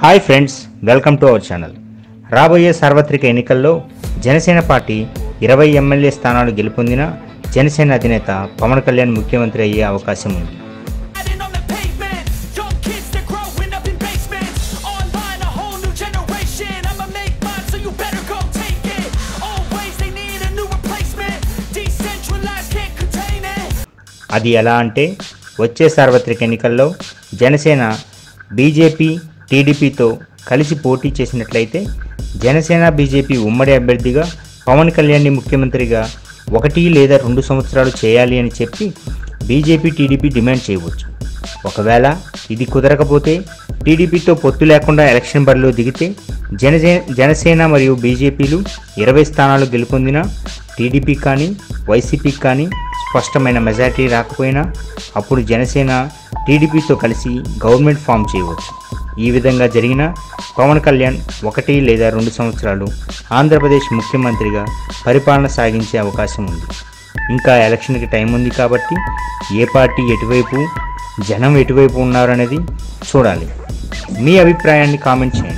Hi friends welcome to our channel. రాబోయే సార్వత్రిక ఎన్నికల్లో జనసేన పార్టీ ఇరవై ఎమ్మెల్యే స్థానాలు గెలుపొందిన జనసేన అధినేత పవన్ కళ్యాణ్ ముఖ్యమంత్రి అయ్యే అవకాశం ఉంది. అది ఎలా అంటే వచ్చే సార్వత్రిక ఎన్నికల్లో జనసేన బీజేపీ టీడీపీతో కలిసి పోటీ చేసినట్లయితే జనసేన బీజేపీ ఉమ్మడి అభ్యర్థిగా పవన్ కళ్యాణ్ని ముఖ్యమంత్రిగా ఒకటి లేదా రెండు సంవత్సరాలు చేయాలి అని చెప్పి బీజేపీ టీడీపీ డిమాండ్ చేయవచ్చు. ఒకవేళ ఇది కుదరకపోతే టీడీపీతో పొత్తు లేకుండా ఎలక్షన్ బరిలో దిగితే జనసే జనసేన మరియు బీజేపీలు ఇరవై స్థానాలు గెలుపొందిన టీడీపీ కానీ వైసీపీకి కానీ స్పష్టమైన మెజారిటీ రాకపోయినా అప్పుడు జనసేన టీడీపీతో కలిసి గవర్నమెంట్ ఫామ్ చేయవచ్చు. ఈ విధంగా జరిగిన పవన్ కళ్యాణ్ ఒకటి లేదా రెండు సంవత్సరాలు ఆంధ్రప్రదేశ్ ముఖ్యమంత్రిగా పరిపాలన సాగించే అవకాశం ఉంది. ఇంకా ఎలక్షన్కి టైం ఉంది కాబట్టి ఏ పార్టీ ఎటువైపు జనం ఎటువైపు ఉన్నారనేది చూడాలి. మీ అభిప్రాయాన్ని కామెంట్ చేయండి.